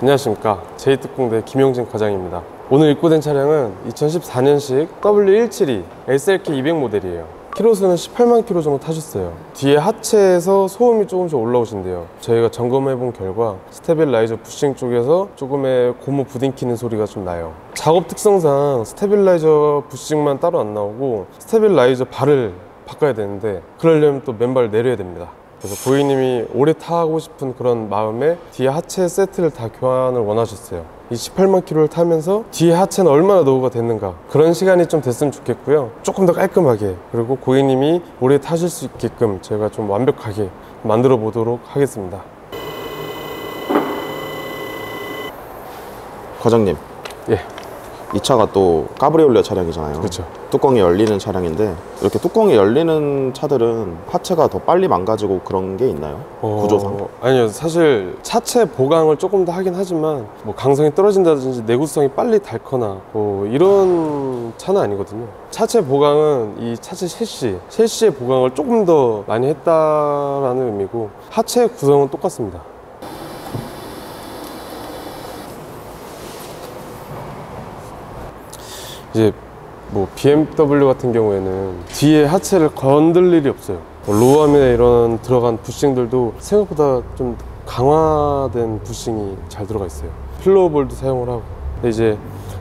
안녕하십니까. 제이특공대 김용진 과장입니다. 오늘 입고된 차량은 2014년식 W172 SLK 200 모델이에요. 키로수는 18만 킬로 정도 타셨어요. 뒤에 하체에서 소음이 조금씩 올라오신대요. 저희가 점검해 본 결과 stabilizer 부싱 쪽에서 조금의 고무 부딩키는 소리가 좀 나요. 작업 특성상 stabilizer 부싱만 따로 안 나오고 stabilizer bar를 바꿔야 되는데 그러려면 또 멤버를 내려야 됩니다 그래서 고객님이 오래 타고 싶은 그런 마음에 뒤에 하체 세트를 다 교환을 원하셨어요. 이 18만 킬로를 타면서 뒤에 하체는 얼마나 노후가 됐는가 그런 시간이 좀 됐으면 좋겠고요. 조금 더 깔끔하게 그리고 고객님이 오래 타실 수 있게끔 제가 좀 완벽하게 만들어 보도록 하겠습니다. 과장님 예, 이 차가 또 까브리올레 차량이잖아요. 그렇죠. 뚜껑이 열리는 차량인데 이렇게 뚜껑이 열리는 차들은 하체가 더 빨리 망가지고 그런 게 있나요? 구조상? 어, 아니요. 사실 차체 보강을 조금 더 하긴 하지만 뭐 강성이 떨어진다든지 내구성이 빨리 닳거나 뭐 이런 차는 아니거든요. 차체 보강은 이 차체 셰시 셰시의 보강을 조금 더 많이 했다라는 의미고 하체 구성은 똑같습니다 이제 뭐 BMW 같은 경우에는 뒤에 하체를 건들 일이 없어요. 뭐 low arm이나 이런 들어간 부싱들도 생각보다 좀 강화된 부싱이 잘 들어가 있어요. pillow ball도 사용을 하고. 이제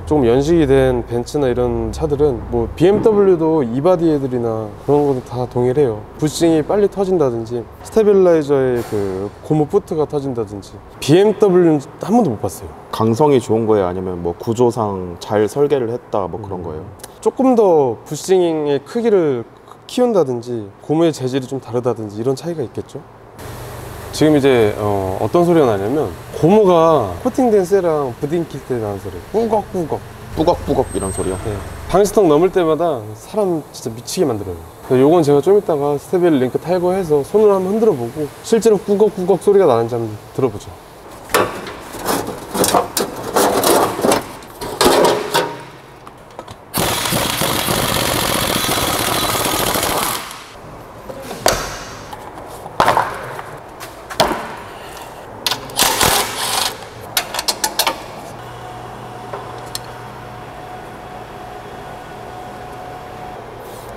조금 연식이 된 벤츠나 이런 차들은 뭐 BMW도 E body 애들이나 그런 것도 다 동일해요. 부싱이 빨리 터진다든지 stabilizer의 그 고무 boot가 터진다든지 BMW는 한 번도 못 봤어요. 강성이 좋은 거예요? 아니면 뭐 구조상 잘 설계를 했다 뭐 그런 거예요? 조금 더 부싱의 크기를 키운다든지 고무의 재질이 좀 다르다든지 이런 차이가 있겠죠 지금 이제 어, 떤 소리가 나냐면 고무가 코팅된 쇠랑 부딩킬 때 나는 소리 꾸걱꾸걱 뿌걱뿌걱 이런 소리요? 네. 방지턱 넘을 때마다 사람 진짜 미치게 만들어요 요건 제가 좀 이따가 스테빌 링크 탈거해서 손으로 한번 흔들어 보고 실제로 꾸걱꾸걱 소리가 나는지 한번 들어보죠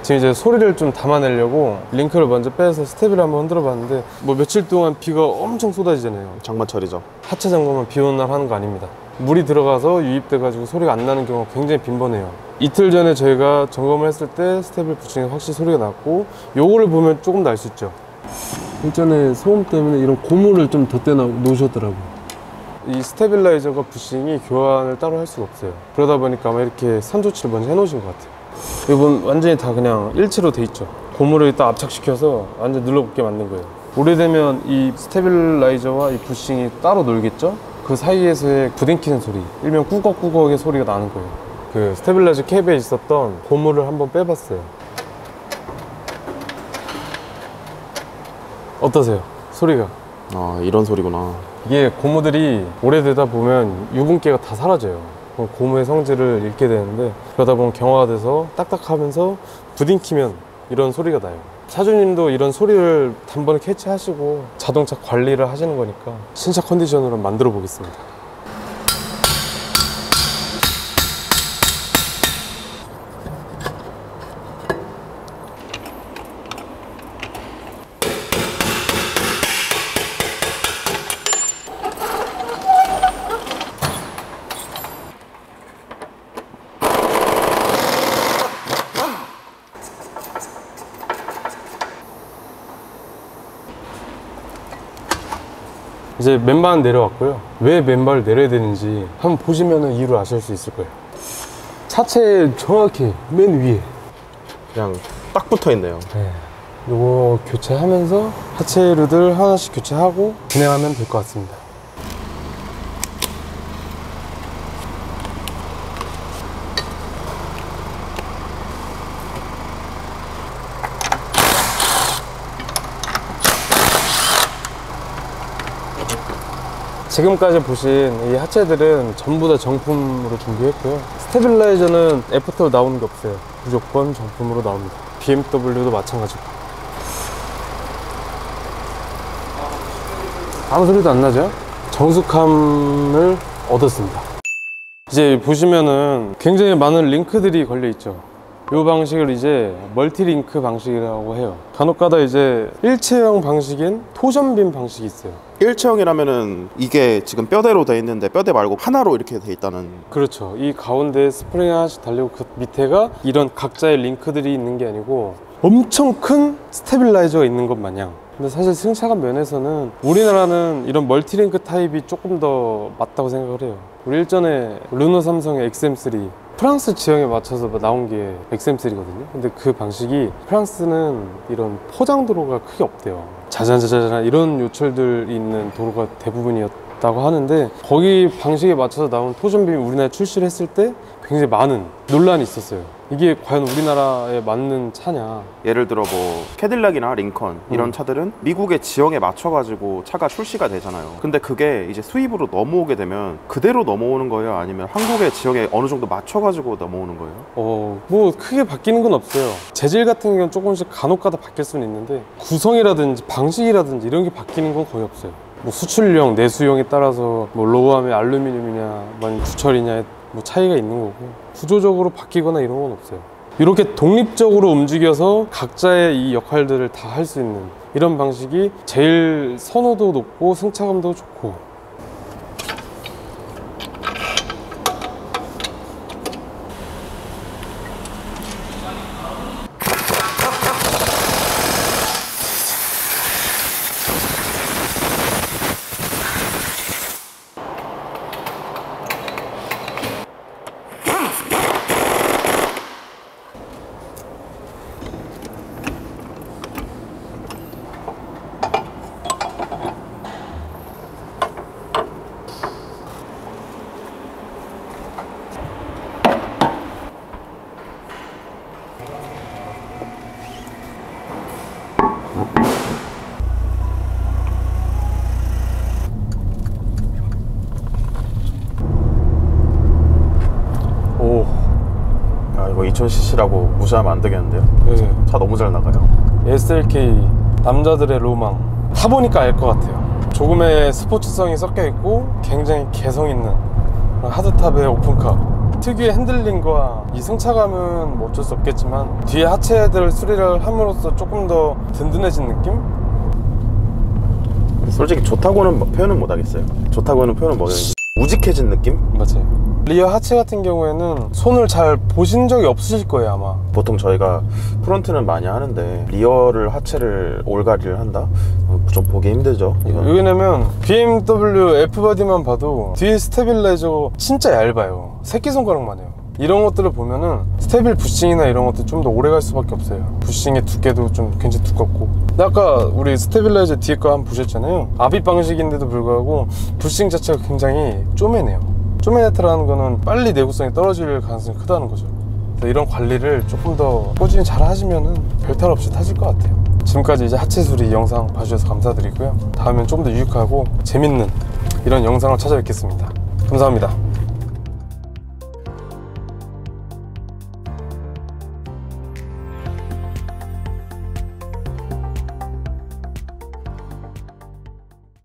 지금 이제 소리를 좀 담아내려고 링크를 먼저 빼서 stab을 한번 흔들어 봤는데 뭐 며칠 동안 비가 엄청 쏟아지잖아요. 장마철이죠. 하체 점검은 비 오는 날 하는 거 아닙니다. 물이 들어가서 유입돼 가지고 소리가 안 나는 경우가 굉장히 빈번해요. 이틀 전에 저희가 점검을 했을 때 stab을 붙이니 확실히 소리가 났고 요거를 보면 조금 날 수 있죠. 일전에 소음 때문에 이런 고무를 좀 덧대 놓으셨더라고요. 이 stabilizer가 부싱이 교환을 따로 할 수가 없어요. 그러다 보니까 아마 이렇게 선조치를 먼저 해놓으신 것 같아요 이건 완전히 다 그냥 일체로 돼 있죠. 고무를 일단 압착시켜서 완전 눌러붙게 만든 거예요. 오래되면 이 stabilizer와 이 부싱이 따로 놀겠죠? 그 사이에서의 부딩키는 소리 일명 꾸걱꾸걱의 소리가 나는 거예요. 그 stabilizer 캡에 있었던 고무를 한번 빼봤어요. 어떠세요? 소리가? 아 이런 소리구나. 이게 고무들이 오래되다 보면 유분기가 다 사라져요. 고무의 성질을 잃게 되는데 그러다 보면 경화가 돼서 딱딱하면서 부딩키면 이런 소리가 나요. 차주님도 이런 소리를 단번에 캐치하시고 자동차 관리를 하시는 거니까 신차 컨디션으로 만들어 보겠습니다. 이제 맨발은 내려왔고요. 왜 맨발을 내려야 되는지 한번 보시면 이유를 아실 수 있을 거예요. 차체 정확히 맨 위에 그냥 딱 붙어 있네요 요거 교체하면서 하체 루들 하나씩 교체하고 진행하면 될 것 같습니다. 지금까지 보신 이 하체들은 전부 다 정품으로 준비했고요. stabilizer는 after로 나오는 게 없어요. 무조건 정품으로 나옵니다. BMW도 마찬가지고. 아무 소리도 안 나죠? 정숙함을 얻었습니다. 이제 보시면은 굉장히 많은 링크들이 걸려 있죠. 이 방식을 이제 multi-link 방식이라고 해요. 간혹가다 이제 일체형 방식인 torsion beam 방식이 있어요. 일체형이라면은 이게 지금 뼈대로 돼 있는데 뼈대 말고 하나로 이렇게 돼 있다는 그렇죠. 이 가운데 스프링 하나씩 달리고 그 밑에가 이런 각자의 링크들이 있는 게 아니고 엄청 큰 stabilizer가 있는 것 마냥. 근데 사실 승차감 면에서는 우리나라는 이런 multi-link 타입이 조금 더 맞다고 생각을 해요. 우리 일전에 르노 삼성의 XM3 프랑스 지형에 맞춰서 나온 게 XM3거든요. 근데 그 방식이 프랑스는 이런 포장 도로가 크게 없대요. 자잔자잔 이런 요철들이 있는 도로가 대부분이었다고 하는데 거기 방식에 맞춰서 나온 토전빔이 우리나라에 출시를 했을 때 굉장히 많은 논란이 있었어요. 이게 과연 우리나라에 맞는 차냐. 예를 들어 뭐 캐딜락이나 링컨 이런 음. 차들은 미국의 지형에 맞춰가지고 차가 출시가 되잖아요. 근데 그게 이제 수입으로 넘어오게 되면 그대로 넘어오는 거예요? 아니면 한국의 지형에 어느 정도 맞춰가지고 넘어오는 거예요? 어, 뭐 크게 바뀌는 건 없어요. 재질 같은 경우는 조금씩 간혹가다 바뀔 수는 있는데 구성이라든지 방식이라든지 이런 게 바뀌는 건 거의 없어요. 뭐 수출용, 내수용에 따라서 뭐 로우함이 알루미늄이냐, 뭐 아니면 주철이냐에 뭐 차이가 있는 거고 구조적으로 바뀌거나 이런 건 없어요. 이렇게 독립적으로 움직여서 각자의 이 역할들을 다 할 수 있는 이런 방식이 제일 선호도 높고 승차감도 좋고 오, 아 이거 2000cc라고 무시하면 안 되겠는데요? 네. 차 너무 잘 나가요. SLK 남자들의 로망 타보니까 알 것 같아요 조금의 스포츠성이 섞여 있고 굉장히 개성 있는 하드탑의 오픈카 특유의 핸들링과 이 승차감은 뭐 어쩔 수 없겠지만 뒤에 하체들 수리를 함으로써 조금 더 든든해진 느낌? 솔직히 좋다고는 뭐- 표현은 못 하겠어요. 좋다고는 표현은 못 하겠는데 우직해진 느낌? 맞아요 rear 하체 같은 경우에는 손을 잘 보신 적이 없으실 거예요 아마 보통 저희가 front는 많이 하는데 rear를 하체를 all갈이를 한다? 어, 좀 보기 힘들죠. 이건. 왜냐면 BMW F body만 봐도 뒤에 stabilizer 진짜 얇아요 새끼손가락만 해요 이런 것들을 보면은 stabil 부싱이나 이런 것들 좀 더 오래 갈 수밖에 없어요 부싱의 두께도 좀 굉장히 두껍고 근데 아까 우리 stabilizer 뒤에 거 한번 보셨잖아요 압입 방식인데도 불구하고 부싱 자체가 굉장히 쪼매네요 쪼매네트라는 거는 빨리 내구성이 떨어질 가능성이 크다는 거죠. 이런 관리를 조금 더 꾸준히 잘 하시면은 별탈 없이 타실 것 같아요. 지금까지 이제 하체 수리 영상 봐주셔서 감사드리고요. 다음엔 좀 더 유익하고 재밌는 이런 영상을 찾아뵙겠습니다. 감사합니다